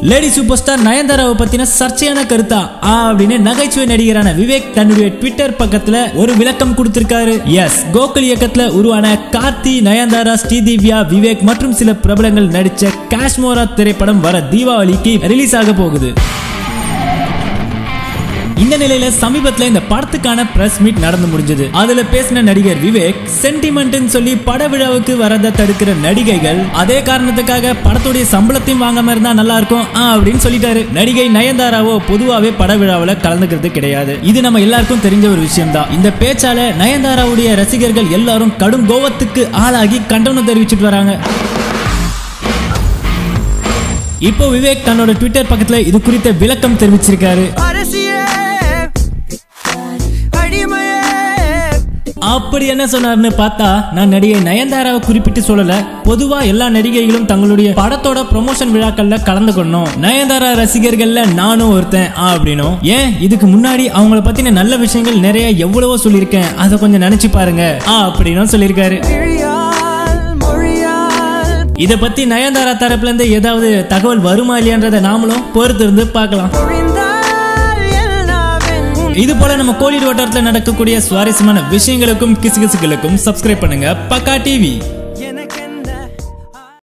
Lady super star நயன்தாராவை பத்தின சர்ச்சையான கருத்தா? ஆ அப்படின்னு நகைச்சுவை நடிகரான விவேக் தன்னுடைய ட்விட்டர் பக்கத்துல ஒரு விளக்கம் கொடுத்திருக்காரு. எஸ் கோகுல் இயக்கத்துல உருவான கார்த்தி நயன்தாரா ஸ்ரீதிவ்யா விவேக் மற்றும் சில பிரபலங்கள் நடிச்ச காஷ்மோரா திரைப்படம் வர தீபாவளிக்கு ரிலீஸ் ஆக போகுது. இந்த நிலையில சமீபத்துல இந்த படத்துக்கான பிரஸ் மீட் நடந்து முடிஞ்சது. அதுல பேசின நடிகர் விவேக் சென்டிமெண்ட் சொல்லி பட விழாவுக்கு வரத தடுக்கிற நடிகைகள் அதே காரணத்துக்காக படத்துடைய சம்பளத்தையும் வாங்காம இருந்தா நல்லா இருக்கும் அப்படின்னு சொல்லிட்டாரு. நடிகை நயன்தாராவோ பொதுவாவே பட விழாவில் கலந்துக்கிறது கிடையாது. இது நம்ம எல்லாருக்கும் தெரிஞ்ச ஒரு விஷயம் தான் இந்த பேச்சால நயன்தாராவுடைய ரசிகர்கள் எல்லாரும் கடும் கோவத்துக்கு ஆளாகி கண்டனம் தெரிவிச்சிட்டு வராங்க. இப்போ விவேக் தன்னோட ட்விட்டர் பக்கத்துல இது குறித்த விளக்கம் தெரிவிச்சிருக்காரு. அப்படி என்ன சொன்னார்னு பார்த்தா நான் நடிகை நயன்தாராவை குறிப்பிட்டு சொல்லல. பொதுவா எல்லா நடிகைகளும் தங்களுடைய படத்தோட ப்ரொமோஷன் விழாக்கள்ல கலந்துக்கணும் நயன்தாரா ரசிகர்கள்ல நானும் ஒருத்தன் அப்படின்னும். ஏன்? இதுக்கு முன்னாடி அவங்கள பத்தின நல்ல விஷயங்கள் நிறைய எவ்வளவோ சொல்லியிருக்கேன். அதை கொஞ்சம் நினைச்சு பாருங்க. ஆ அப்படின்னும் சொல்லியிருக்காரு. இத பத்தி நயன்தாரா தரப்புல இருந்து ஏதாவது தகவல் வருமா இல்லையான்றதை நாமளும் பொறுத்து இருந்து பார்க்கலாம் இது போல நம்ம கோழி வட்டாரத்தில் நடக்கக்கூடிய சுவாரஸ்யமான விஷயங்களுக்கும் கிசுகிசுகளுக்கும் சப்ஸ்கிரைப் பண்ணுங்க. பக்கா டிவி